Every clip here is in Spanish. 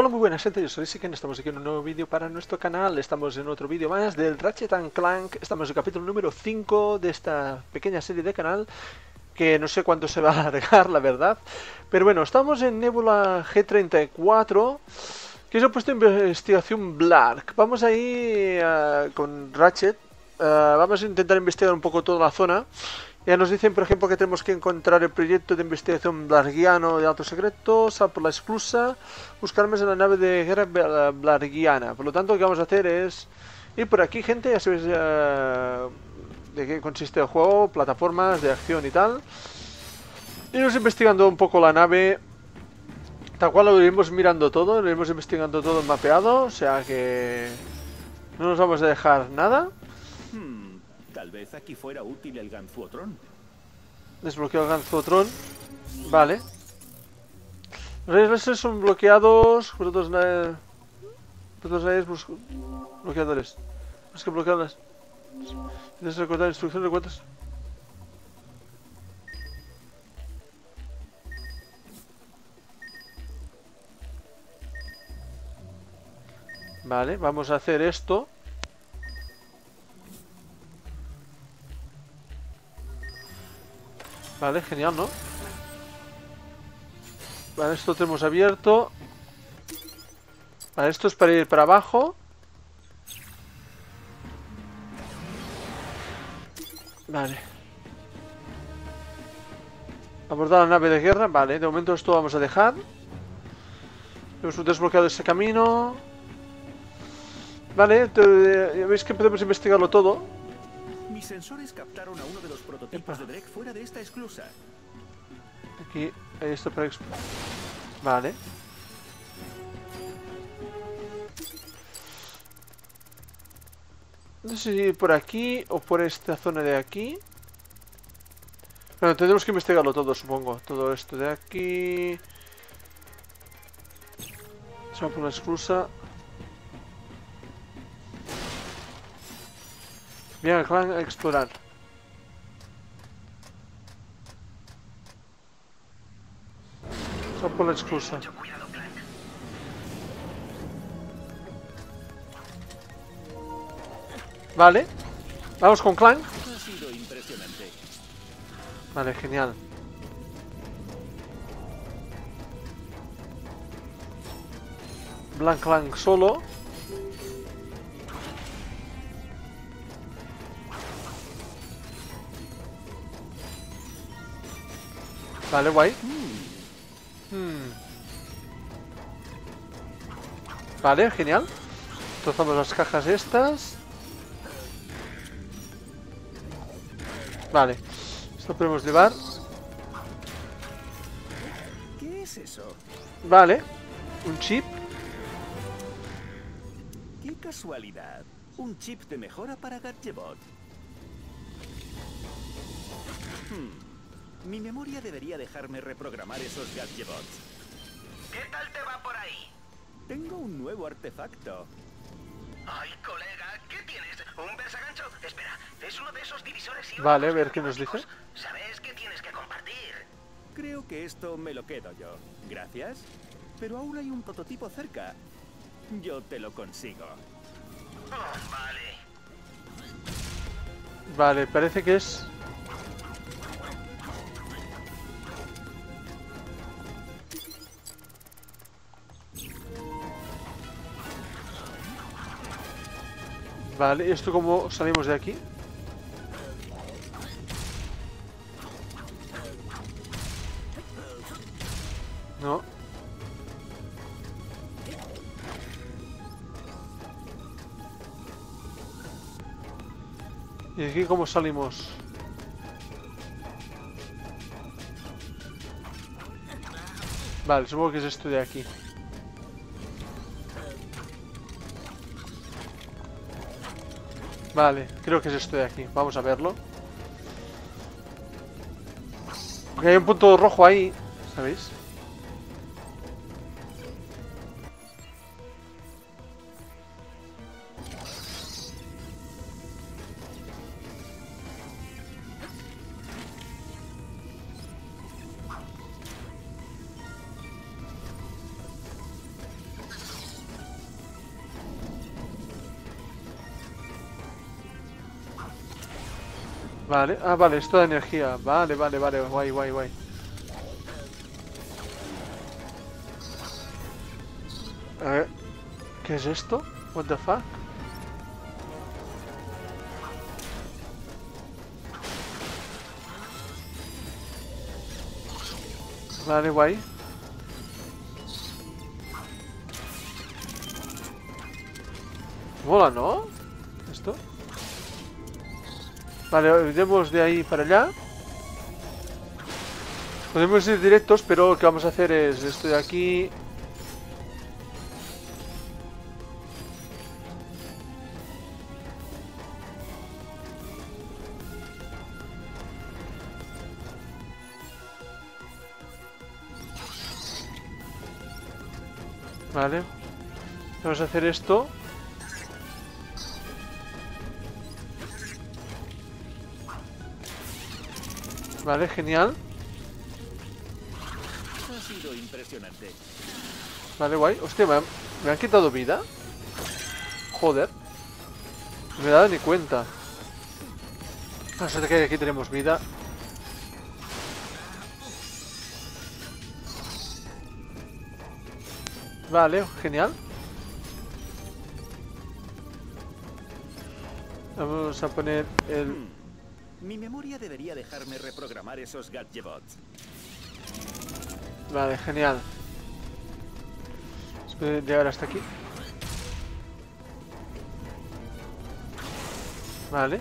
Hola, muy buenas gente, yo soy Siken, estamos aquí en un nuevo vídeo para nuestro canal, estamos en otro vídeo más del Ratchet Clank, estamos en el capítulo número 5 de esta pequeña serie de canal, que no sé cuánto se va a alargar, la verdad, pero bueno, estamos en Nebula G34, que es el puesto investigación Blark, vamos ahí uh, con Ratchet, uh, vamos a intentar investigar un poco toda la zona, ya nos dicen, por ejemplo, que tenemos que encontrar el proyecto de investigación blargiano de alto secreto, por la exclusa, buscar más en la nave de guerra blargiana. Por lo tanto, lo que vamos a hacer es ir por aquí, gente, ya sabéis uh, de qué consiste el juego, plataformas de acción y tal. Iremos investigando un poco la nave, tal cual lo iremos mirando todo, lo iremos investigando todo mapeado, o sea que no nos vamos a dejar nada. Tal vez aquí fuera útil el Ganzuotron. Desbloqueo el Ganzuotron. Vale. Láser son bloqueados. Rayos bus... bloqueadores. Es que bloquearlas. Tienes que recordar instrucciones de cuentas. Vale, vamos a hacer esto. Vale, genial, ¿no? Vale, esto tenemos abierto. Vale, esto es para ir para abajo. Vale. Abordar la nave de guerra. Vale, de momento esto vamos a dejar. Hemos desbloqueado ese camino. Vale, ya veis que podemos investigarlo todo. Mis sensores captaron a uno de los prototipos de Drek fuera de esta esclusa. Aquí, esto para... exp- Vale. No sé si por aquí o por esta zona de aquí. Bueno, tendremos que investigarlo todo, supongo. Todo esto de aquí. Se va por una exclusa. Bien, al clan a explorar. Por la exclusa. Vale. Vamos con Clank. Vale, genial. Blanc Clank solo. Vale, guay. Hmm. Vale, genial. Trozamos las cajas estas. Vale. Esto podemos llevar. ¿Qué es eso? Vale. Un chip. ¡Qué casualidad! Un chip de mejora para Gadgetbot. Hmm. Mi memoria debería dejarme reprogramar esos Gadgetbots. ¿Qué tal te va por ahí? Tengo un nuevo artefacto. Ay, colega, ¿qué tienes? ¿Un versagancho? Espera, es uno de esos divisores y Vale, a ver qué nos dice. ¿Sabes que tienes que compartir? Creo que esto me lo quedo yo. Gracias. Pero aún hay un prototipo cerca. Yo te lo consigo. Oh, vale. Vale, parece que es... Vale, ¿y esto cómo salimos de aquí? No. ¿Y aquí cómo salimos? Vale, supongo que es esto de aquí. Vale, creo que es esto de aquí. Vamos a verlo. Porque hay un punto rojo ahí, ¿sabéis? Vale, ah, vale, esto de energía. Vale, vale, vale, guay, guay, guay. A ¿qué es esto? What the fuck? Vale, guay. Mola, ¿no? Vale, iremos de ahí para allá. Podemos ir directos, pero lo que vamos a hacer es esto de aquí. Vale. Vamos a hacer esto. Vale, genial. Ha sido impresionante. Vale, guay. Hostia, ¿me han, me han quitado vida? Joder. No me he dado ni cuenta. A suerte que aquí tenemos vida. Vale, genial. Vamos a poner el... Mi memoria debería dejarme reprogramar esos gadgebots. Vale, genial. Espero llegar hasta aquí. Vale.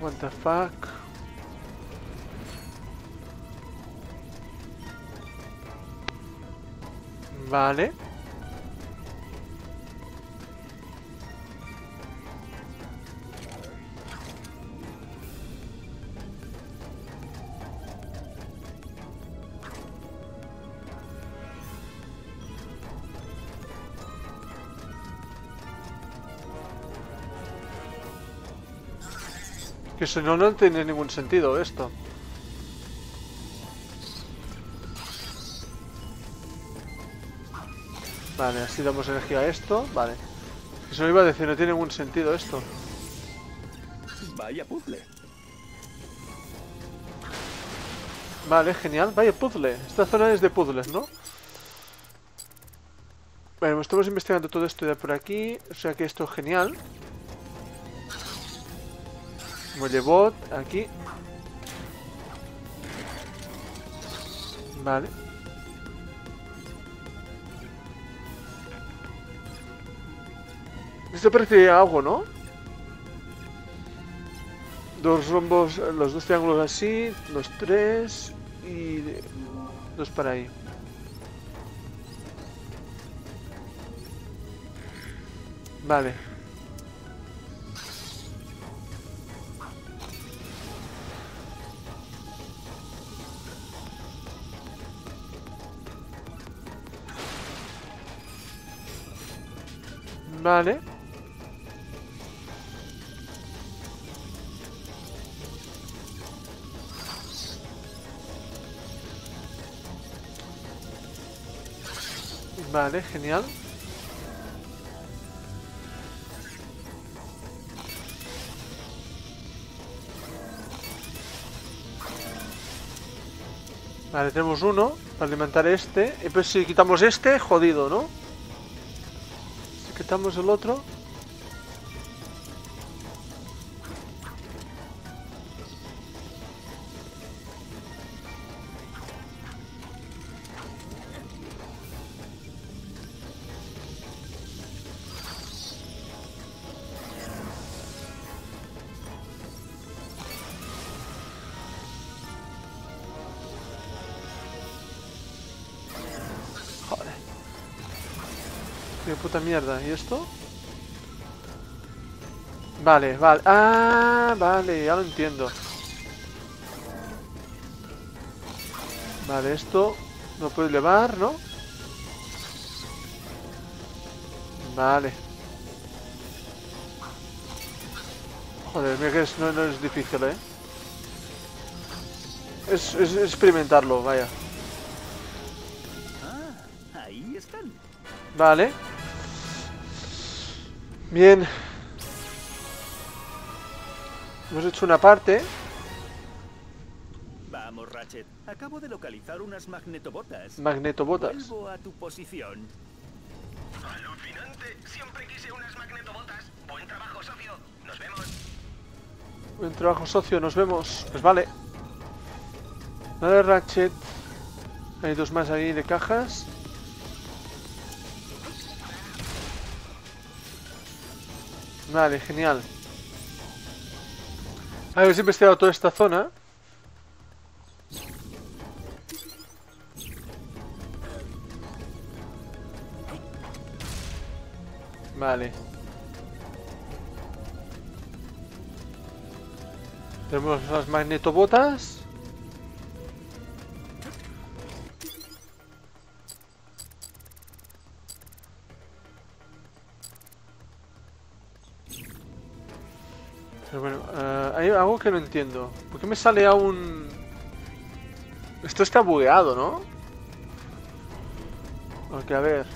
What the fuck. Vale. Que eso no, no tiene ningún sentido esto. Vale, así damos energía a esto. Vale. Eso iba a decir, no tiene ningún sentido esto. Vaya puzzle. Vale, genial. Vaya puzzle. Esta zona es de puzzles, ¿no? Bueno, estamos investigando todo esto de por aquí. O sea que esto es genial. Muellebot, aquí. Vale. Esto parece algo, ¿no? Dos rombos, los dos triángulos así, los tres y dos para ahí. Vale. Vale. Vale, genial. Vale, tenemos uno para alimentar este. Y pues si quitamos este, jodido, ¿no? Quitamos el otro... puta mierda. ¿Y esto? Vale, vale. Ah, vale, ya lo entiendo. Vale, esto no puedo elevar, ¿no? Vale. Joder, mira que es- no, no es difícil, ¿eh? Es, es experimentarlo, vaya. Ah, ahí están. Vale. Bien. Hemos hecho una parte. Vamos, Ratchet. Acabo de localizar unas magnetobotas. Magnetobotas. Vuelvo a tu posición. Alucinante. Siempre quise unas magnetobotas. Buen trabajo, socio. Nos vemos. Buen trabajo, socio. Nos vemos. Pues vale. Vale, Ratchet. Hay dos más ahí de cajas. Vale, genial. Habéis investigado toda esta zona. Vale. Tenemos las magnetobotas. Pero bueno, eh, hay algo que no entiendo. ¿Por qué me sale aún...? Esto está bugueado, ¿no? Porque, a ver...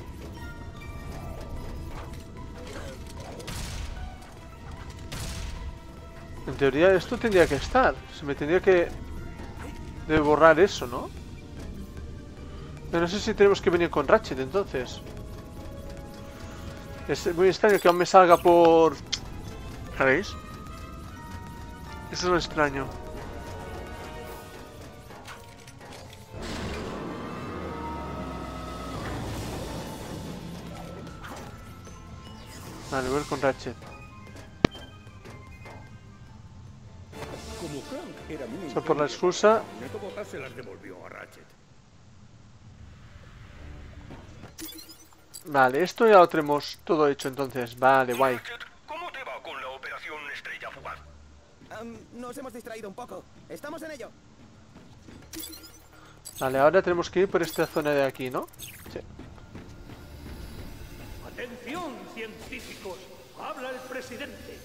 En teoría esto tendría que estar. Se me tendría que... De borrar eso, ¿no? Pero no sé si tenemos que venir con Ratchet entonces. Es muy extraño que aún me salga por... ¿Sabéis? Eso es lo extraño. Vale, voy a ir con Ratchet. Como era muy por la excusa. Magnetobotas se las devolvió a Ratchet. Vale, esto ya lo tenemos todo hecho entonces. Vale, guay. Ratchet, ¿cómo te va con la operación Estrella Fugaz? Nos hemos distraído un poco. Estamos en ello. Vale, ahora tenemos que ir por esta zona de aquí, ¿no? Sí. Atención, científicos. Habla el presidente.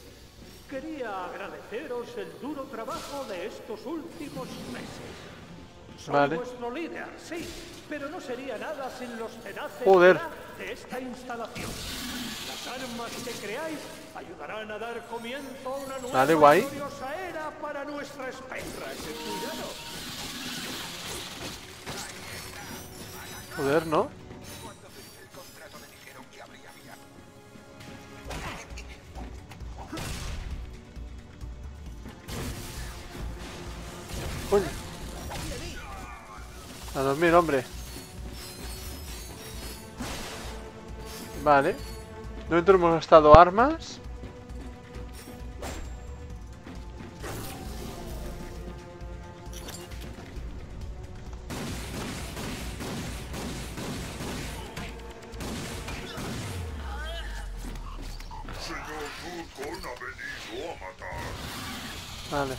Quería agradeceros el duro trabajo de estos últimos meses. Soy Vale. vuestro líder, sí, pero no sería nada sin los tenaces Joder. de esta instalación. Armas que creáis ayudarán a dar comienzo a una nueva Vale, guay. gloriosa era para nuestra. Cuidado. Joder, ¿no? Coño. A dormir, hombre. Vale. Dentro hemos gastado armas. Vale.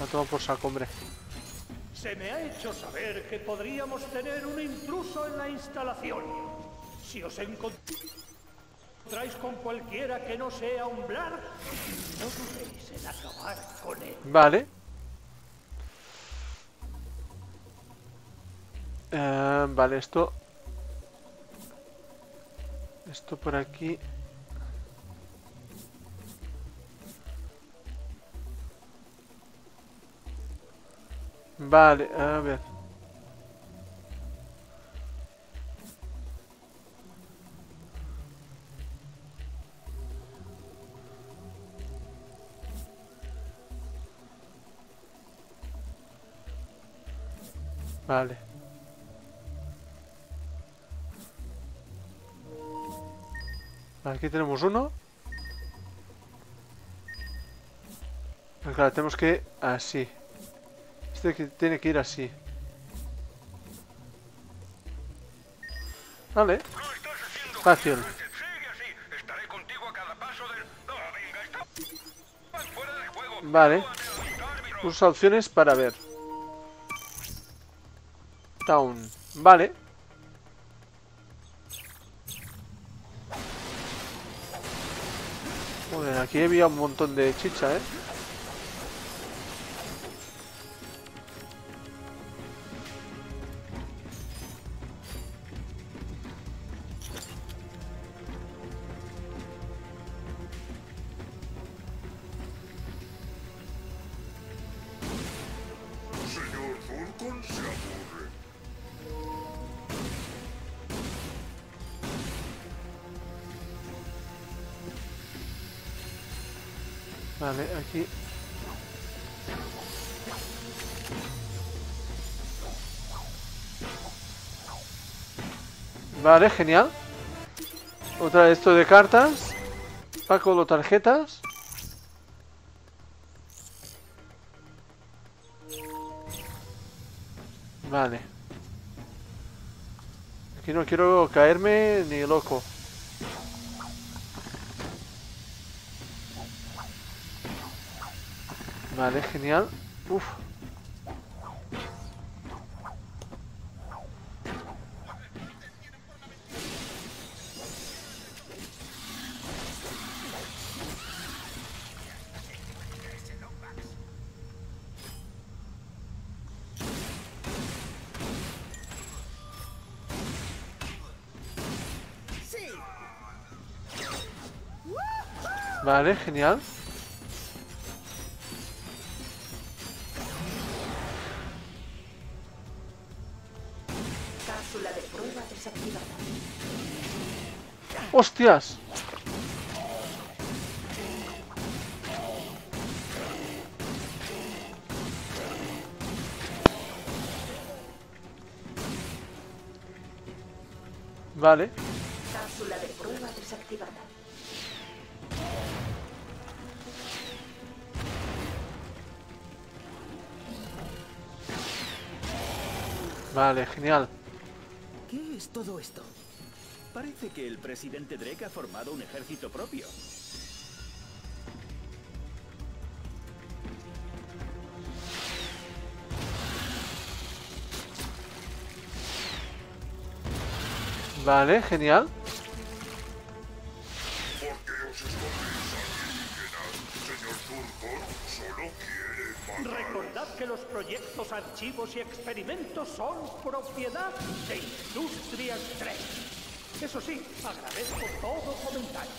La tomo por saco, hombre. Se me ha hecho saber que podríamos tener un intruso en la instalación. Si os encontráis con cualquiera que no sea un Blar, no dudéis en acabar con él. Vale. Eh, vale, esto... Esto por aquí... Vale, a ver. Vale. Aquí tenemos uno. Claro, tenemos que... Así. Este tiene que ir así. Vale. Fácil. Vale. Usa opciones para ver. Vale. Joder, aquí había un montón de chicha, ¿eh? Vale, genial. Otra de esto de cartas. Paco los tarjetas. Vale. Aquí no quiero caerme ni loco. Vale, genial. Uf. Vale, genial. Cápsula de prueba desactivada. ¡Hostias! Genial. ¿Qué es todo esto? Parece que el presidente Drake ha formado un ejército propio. Vale, genial. Los proyectos, archivos y experimentos son propiedad de Industrias 3. Eso sí, agradezco todo comentario.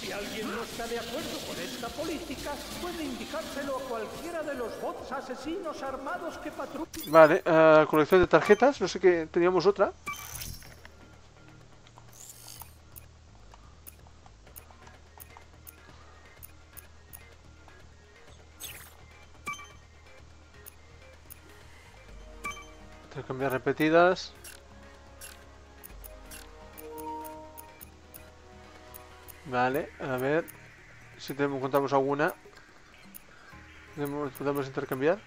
Si alguien no está de acuerdo con esta política, puede indicárselo a cualquiera de los bots asesinos armados que patrullan. Vale, eh, colección de tarjetas. No sé qué. Teníamos otra. Repetidas. Vale, a ver si tenemos, encontramos alguna. Podemos intercambiar.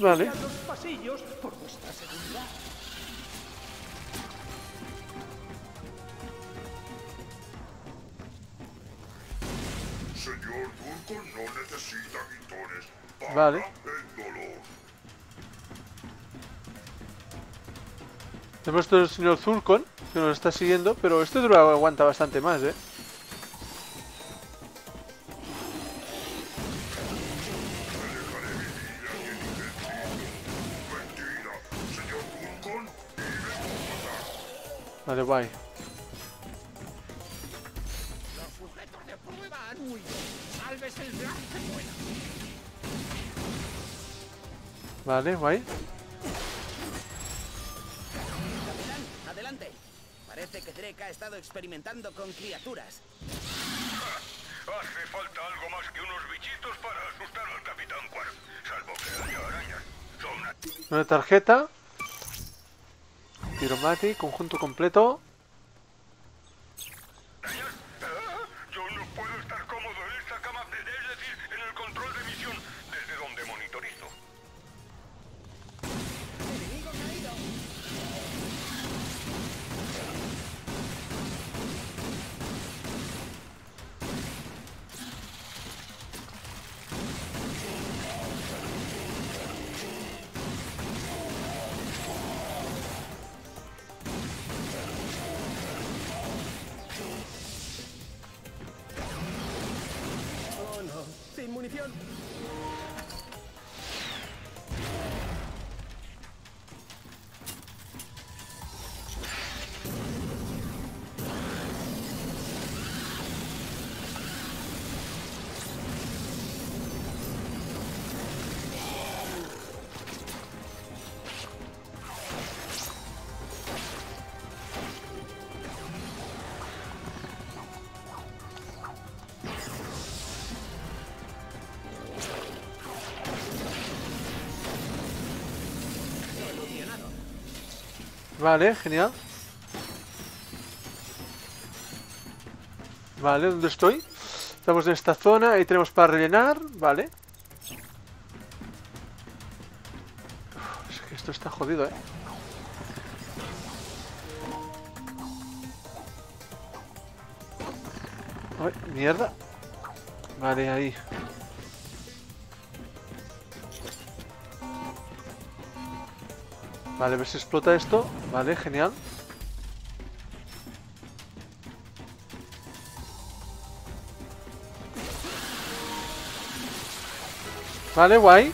Vale. los pasillos por vuestra seguridad. Señor Zurkon no necesita guitones para Vale. el dolor. Tenemos esto el señor Zulkon, que nos está siguiendo, pero este dura aguanta bastante más, ¿eh? Vale, guay. Capitán, adelante. Parece que Drake ha estado experimentando con criaturas. Hace falta algo más que unos bichitos para asustar al Capitán Quark. Salvo que haya arañas. Son Una tarjeta. Piromati, conjunto completo. Vale, genial. Vale, ¿dónde estoy? Estamos en esta zona, ahí tenemos para rellenar, vale. Es que esto está jodido, eh. Ay, mierda. Vale, ahí. Vale, a ver si explota esto. Vale, genial. Vale, guay.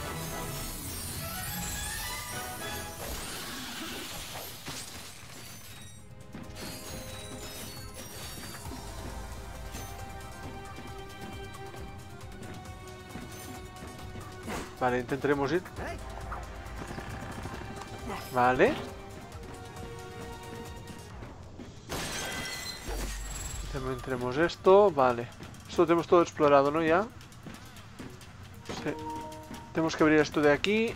Vale, intentaremos ir. Vale. Intentaremos esto. Vale. Esto lo tenemos todo explorado, ¿no? Ya. Sí. Tenemos que abrir esto de aquí.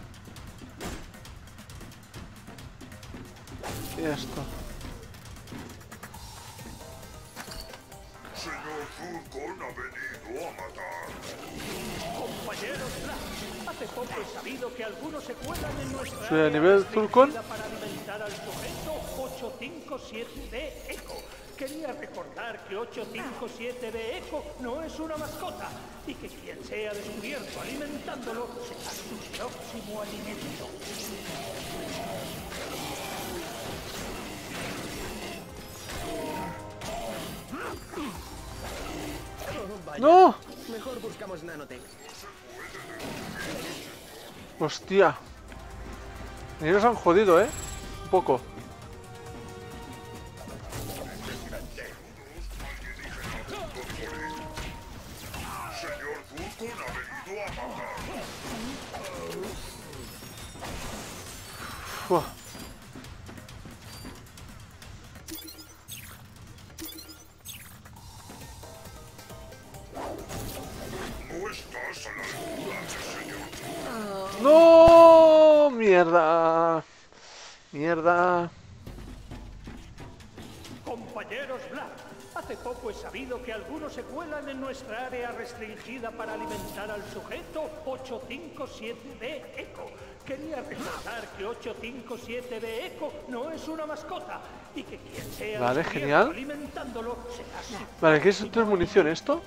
Y esto. A nivel restringida Zulcon. para alimentar al sujeto 857B Echo. Quería recordar que 857B Echo no es una mascota y que quien sea descubierto alimentándolo será su próximo alimento. ¡No! Mejor buscamos Nanotech. Hostia. Y nos han jodido, ¿eh? Un poco. Al sujeto 857B Echo. Quería recordar que 857B Echo no es una mascota y que quien sea Vale, genial. alimentándolo será Vale, ¿qué es tres munición esto?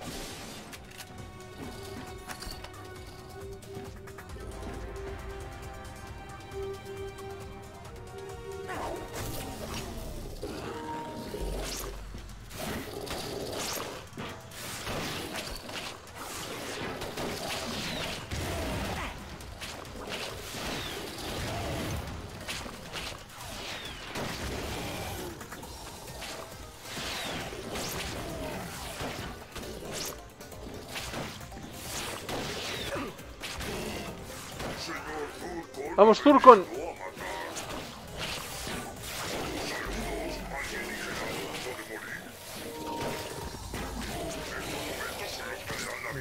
Dan la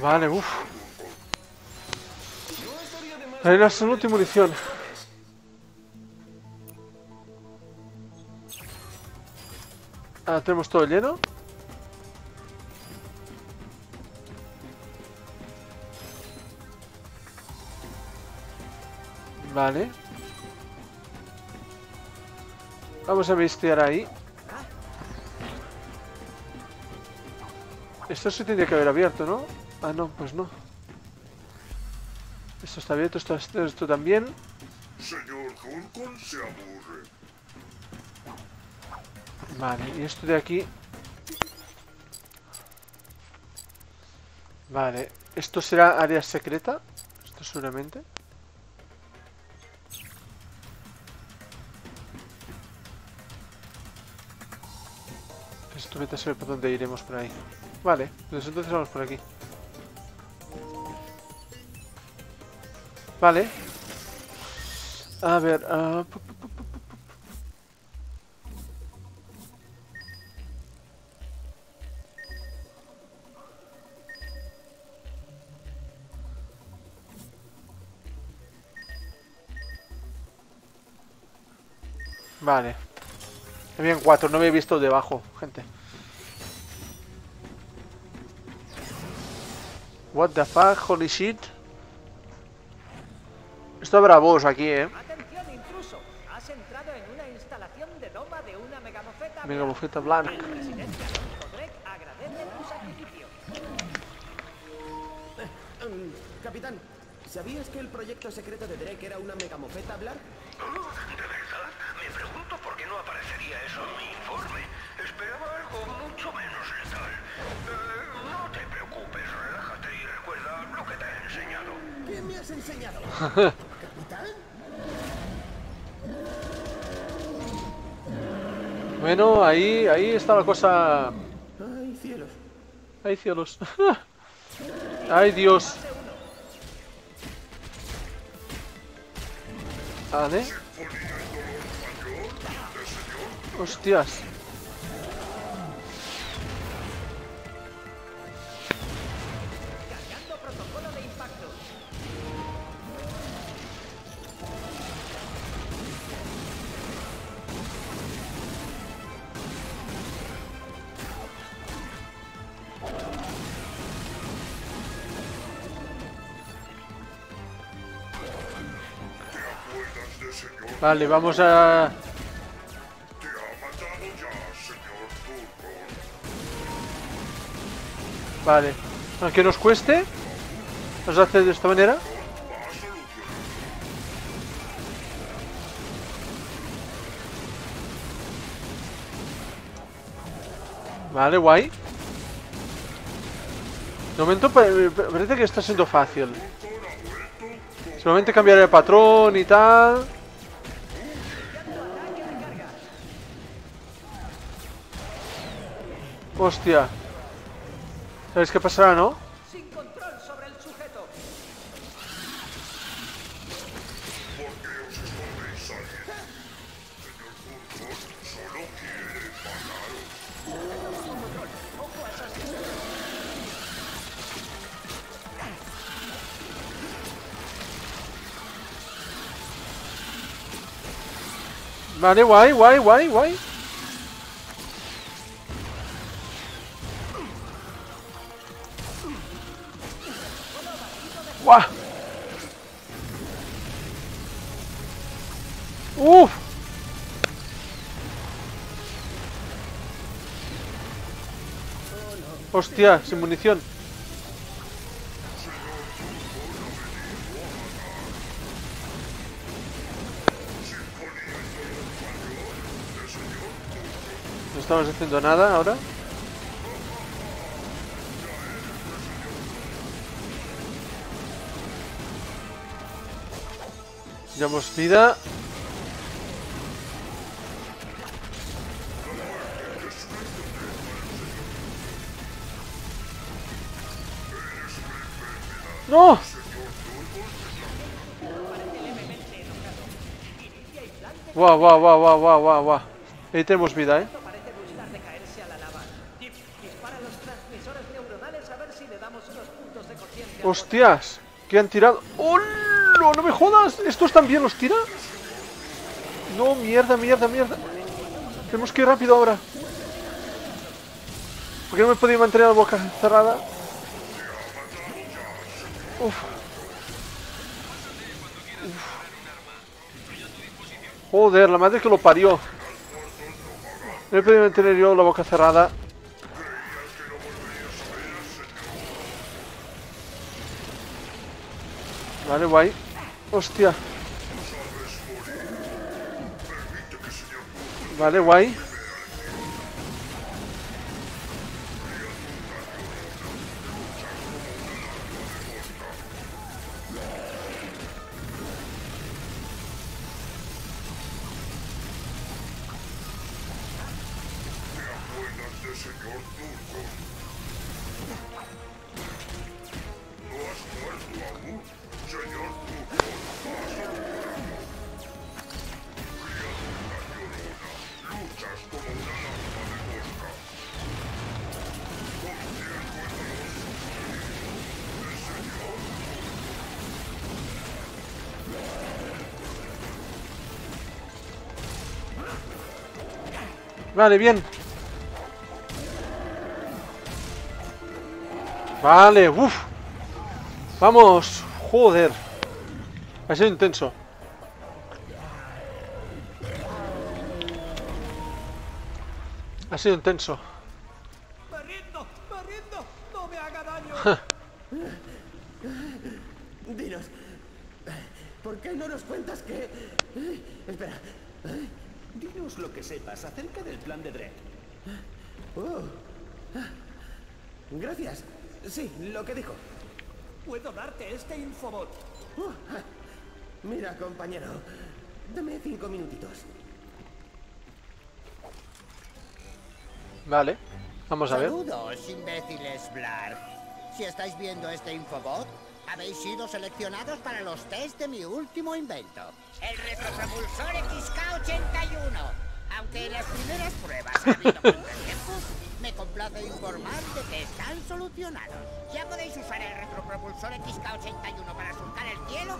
Vale, uff. Una salud y munición. Ah, tenemos todo lleno. Vale. Vamos a investigar ahí. Esto se tendría que haber abierto, ¿no? Ah, no, pues no. Esto está abierto, esto, esto, esto también. Señor Furcon se aburre. Vale, y esto de aquí. Vale, esto será área secreta. Esto seguramente. A saber por dónde iremos por ahí. Vale, pues entonces vamos por aquí. Vale. A ver, pu- Vale. Habían cuatro, no me he visto debajo, gente. What the fuck, holy shit. Esto habrá aquí, eh. Atención, intruso. Has entrado en una instalación de doma de una megamofeta. Venga, bufeta blanca. Mm, capitán, ¿sabías que el proyecto secreto de Drake era una megamofeta hablar? Oh, ¿De verdad? Me pregunto por qué no aparecería eso en mi informe. Esperaba algo mucho menos letal. Enseñado? ¿Capitán? Bueno, ahí, ahí está la cosa. Ay, cielos. Ay, cielos. Ay, Dios. Vale. Hostias. Vale, vamos a... Vale. Aunque nos cueste, nos hace de esta manera. Vale, guay. De momento pa- parece que está siendo fácil. Solamente cambiar el patrón y tal. Hostia. ¿Sabéis qué pasará, no? Sin control sobre el sujeto. ¿Por qué os escondéis alguien? Señor Turco solo quiere pagaros. Vale, guay, guay, guay, guay. ¡Uf! Hostia, sin munición. No estamos haciendo nada ahora. Llevamos vida. ¡No! Guau, guau, guau, guau, guau, guau, guau. Ahí tenemos vida, ¿eh? ¡Hostias! ¿Qué han tirado? ¡Oh! ¡No me jodas! ¿Estos también los tira? No, mierda, mierda, mierda. Tenemos que ir rápido ahora. ¿Por qué no me podía mantener la boca cerrada? Uf. Joder, la madre que lo parió. No me podía mantener yo la boca cerrada. Vale, guay. Hostia. Vale, guay. Vale, bien. Vale, uff. Vamos. Joder. Ha sido intenso. Ha sido intenso. ¡Me rindo! ¡Me rindo! ¡No me haga daño! Dinos, ¿por qué no nos cuentas que... eh, Espera, Dinos lo que sepas acerca del plan de Dredd. oh. Gracias. Sí, lo que dijo. Puedo darte este infobot. Uh, ah. Mira, compañero, dame cinco minutitos. Vale. Vamos a ver. Saludos, imbéciles Blar. Si estáis viendo este infobot, habéis sido seleccionados para los test de mi último invento, el retropropulsor XK81. Aunque en las primeras pruebas ha habido contratiempos, me complace informar de que están solucionados. Ya podéis usar el retropropulsor XK81 para surcar el cielo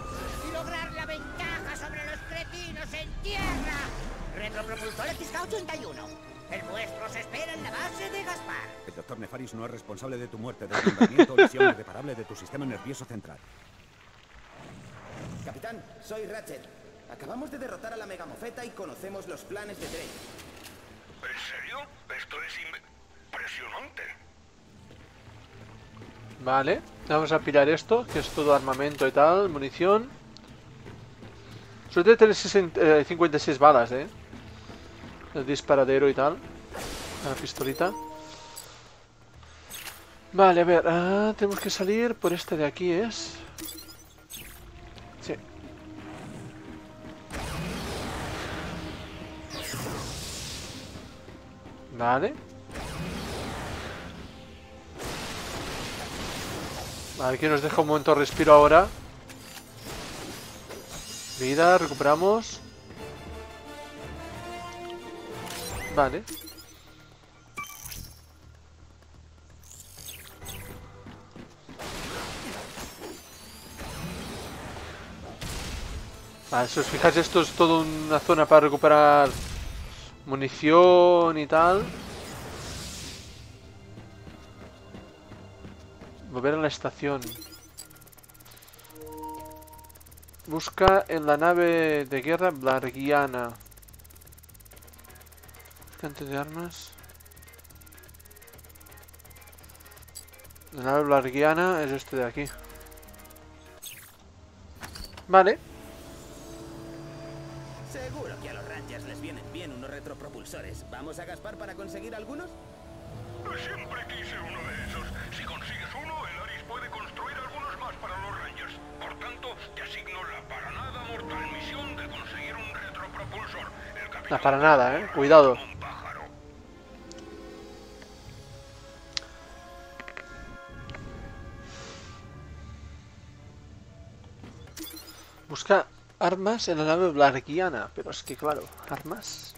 y lograr la ventaja sobre los cretinos en tierra. Retropropulsor XK81. El vuestro se espera en la base de Gaspar. El doctor Nefaris no es responsable de tu muerte, desmembramiento o lesión irreparable de tu sistema nervioso central. Capitán, soy Ratchet. Acabamos de derrotar a la megamofeta y conocemos los planes de Drake. ¿En serio? Esto es impresionante. Vale. Vamos a pillar esto, que es todo armamento y tal, munición. Suerte tener 60, eh, 56 balas, eh. El disparadero y tal. La pistolita. Vale, a ver. ah, tenemos que salir por este de aquí, ¿es? Sí. Vale. Que nos deja un momento de respiro ahora. Vida, recuperamos. Vale. Vale, si os fijáis, esto es toda una zona para recuperar munición y tal. Volver a la estación. Busca en la nave de guerra Blargiana. Cante de armas. La nave Blargiana es este de aquí. Vale. Seguro que a los Rangers les vienen bien unos retropropulsores. ¿Vamos a Gaspar para conseguir algunos? Siempre quise uno de esos. Si consigues uno, el Aris puede construir algunos más para los Rangers. Por tanto, te asigno la para nada mortal misión de conseguir un retropropulsor. El capitán No, para nada, eh. Cuidado. Busca armas en la nave Blargiana. Pero es que, claro, armas.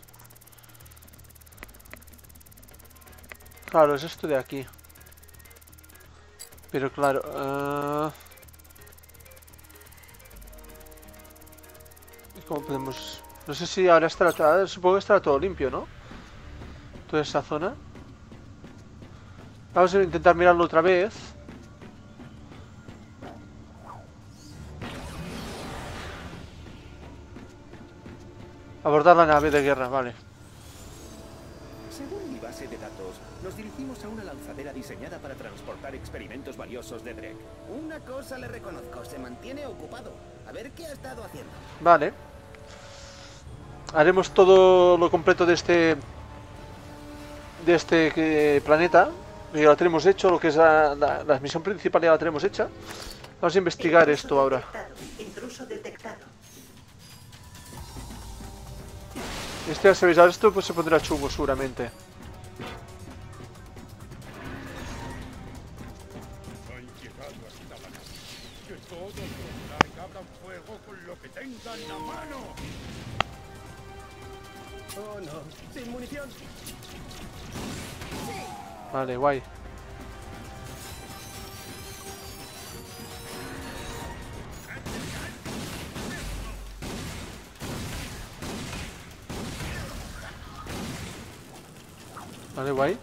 Claro, es esto de aquí. Pero claro... ¿y ¿Cómo podemos...? No sé si ahora estará... ahora Supongo que estará todo limpio, ¿no? Toda esa zona. Vamos a intentar mirarlo otra vez. Abordar la nave de guerra, vale. Según mi base de datos, nos dirigimos a una lanzadera diseñada para transportar experimentos valiosos de Drek. Una cosa le reconozco, se mantiene ocupado. A ver qué ha estado haciendo. Vale. Haremos todo lo completo de este de este eh, planeta. Ya lo tenemos hecho, lo que es la, la- la misión principal ya la tenemos hecha. Vamos a investigar esto ahora. Este sabéis, ahora esto pues se pondrá chungo seguramente. Han llegado Vale, guay.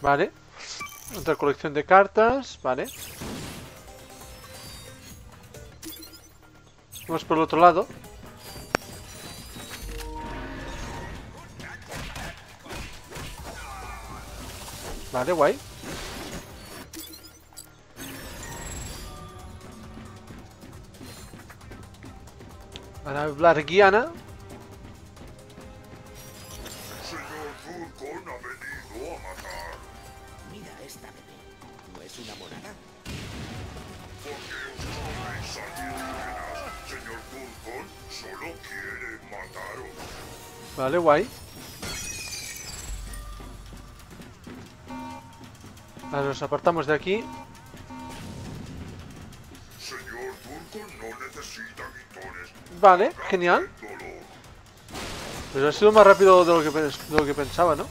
Vale. Otra colección de cartas. Vale. Vamos por el otro lado. Vale, guay. Para hablar guiana. Señor Vulcan ha venido a matar. Mira esta bebé. ¿No es una monada? ¿Por qué os habéis alienígenas? Señor Vulcan solo quiere mataros. Vale, guay. Vale, nos apartamos de aquí. Señor Vulcan no necesita guitones. Vale, genial. Pues ha sido más rápido de lo que, de lo que pensaba, ¿no?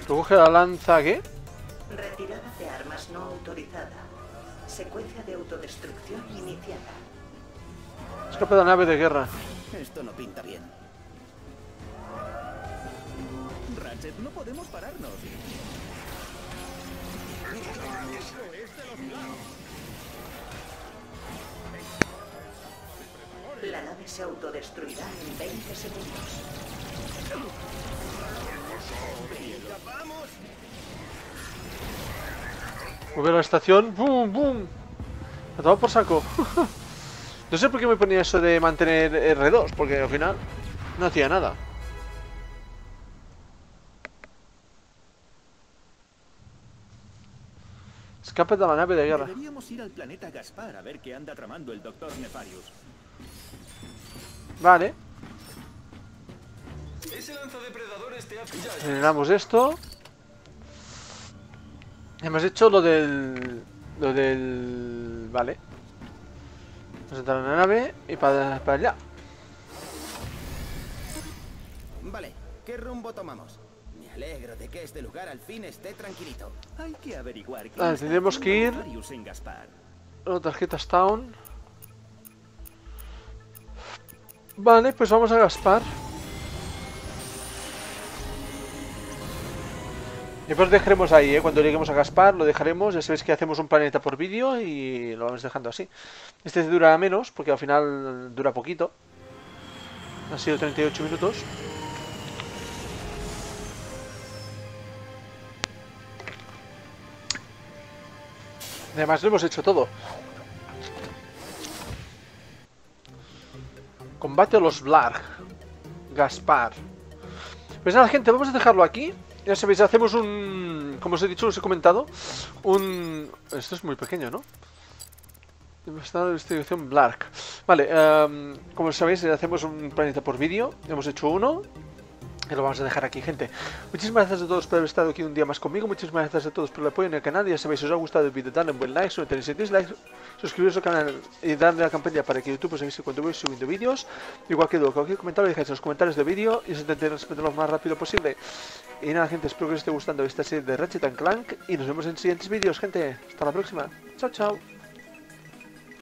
Recoge la lanza, ¿qué? Retirada de armas no autorizada. Secuencia de autodestrucción iniciada. Escape de la nave de guerra. Esto no pinta bien. Ratchet, no podemos pararnos. La nave se autodestruirá en 20 segundos. A la estación. ¡Bum, bum! Me por saco. no sé por qué me ponía eso de mantener R2, porque al final no hacía nada. Escape de la nave de guerra. Deberíamos ir al planeta Gaspar a ver qué anda tramando el Dr. Nefarius. Vale. Ese lanzadepredadores te ha pillado. Generamos esto. Hemos hecho lo del... Lo del... Vale. Vamos a entrar en la nave y para, para allá. Vale, ¿qué rumbo tomamos? Me alegro de que este lugar al fin esté tranquilito. Hay que averiguar quién Vale, tendremos haciendo que ir-. Oh, tarjetas Town. Vale, pues vamos a Gaspar. Y pues dejaremos ahí, ¿eh? Cuando lleguemos a Gaspar lo dejaremos. Ya sabéis que hacemos un planeta por vídeo y lo vamos dejando así. Este dura menos, porque al final dura poquito. Ha sido 38 minutos. Además lo hemos hecho todo. Combate a los Blarg. Gaspar. Pues nada, gente, vamos a dejarlo aquí. Ya sabéis, hacemos un... Como os he dicho, os he comentado. Un... Esto es muy pequeño, ¿no? Está de distribución Blarg. Vale, em, como sabéis, hacemos un planeta por vídeo. Hemos hecho uno. Y lo vamos a dejar aquí, gente. Muchísimas gracias a todos por haber estado aquí un día más conmigo. Muchísimas gracias a todos por el apoyo en el canal. Ya sabéis, si os ha gustado el vídeo, dadle un buen like. No tenéis dislikes, suscribiros al canal y darle a la campanilla para que YouTube os avise cuando voy subiendo vídeos. Y cualquier duda, cualquier comentario, dejáis en los comentarios del vídeo y os intentaré responderlo lo más rápido posible. Y nada, gente, espero que os esté gustando esta serie de Ratchet Clank. Y nos vemos en siguientes vídeos, gente. Hasta la próxima. Chao, chao.